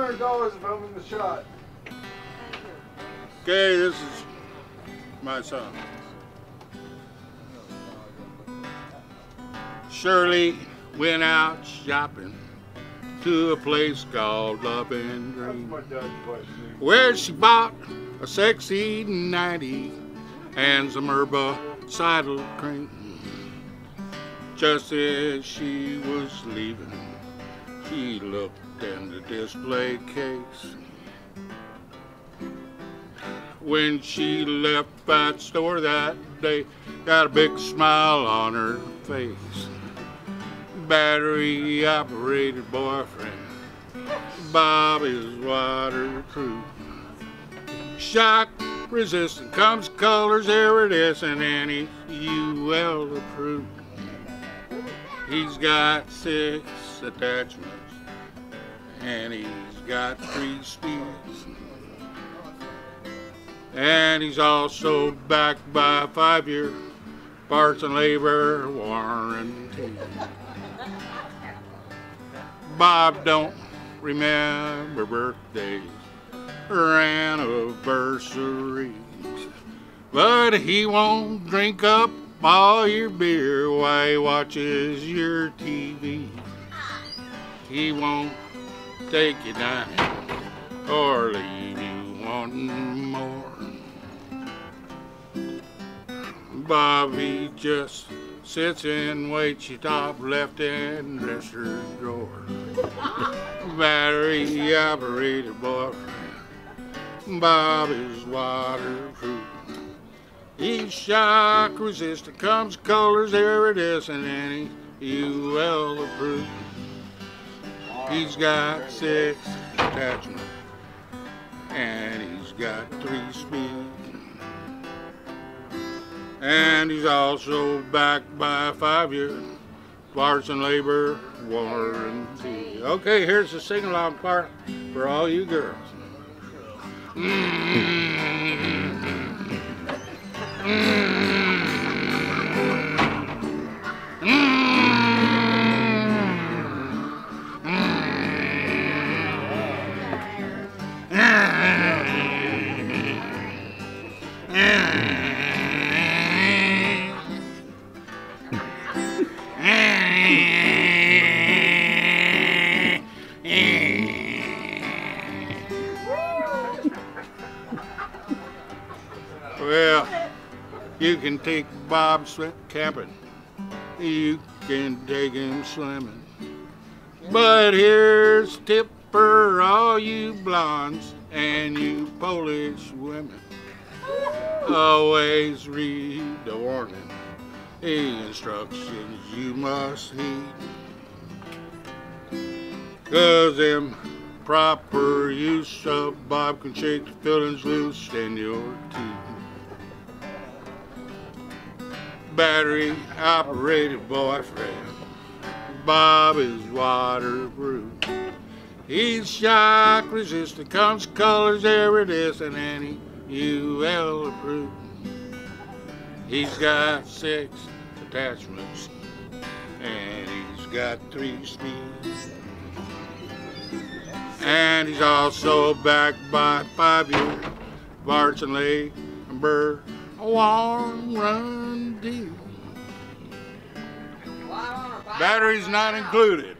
hundred dollars if I'm in the shot. Okay, this is my son. Shirley went out shopping to a place called Love and Dream, my dad's question. where she bought a sexy 90 and some herbicidal cream. Just as she was leaving, she looked in the display case. When she left that store that day, got a big smile on her face. Battery operated boyfriend, Bob Bobby's waterproof. Shock resistant, comes colors iridescent, and he's UL approved. He's got six attachments, and he's got three speeds. And he's also backed by a five-year parts and labor warranty. Bob don't remember birthdays or anniversaries, but he won't drink up all your beer while he watches your TV. He won't take you down or leave you wanting more. Bobby just sits and waits your top left hand dresser drawer. Battery operated boyfriend. Bobby's waterproof. He's shock resistant, comes colors iridescent, and he's UL approved. He's got six attachments, and he's got three speeds. And he's also backed by a five-year parts and labor warranty. Okay, here's the sing-along part for all you girls. Mm-hmm. Mm-hmm. Well, you can take Bob camping. You can take him swimming. But here's tip for all you blondes and you Polish women. Always read the warning, the instructions you must heed. Cause them proper use of Bob can shake the fillings loose in your teeth. Battery operated boyfriend, Bob is waterproof. He's shock resistant, comes colors iridescent, and he UL approved. He's got six attachments, and he's got three speeds. And he's also backed by five-year parts and labor warranty. Batteries not included.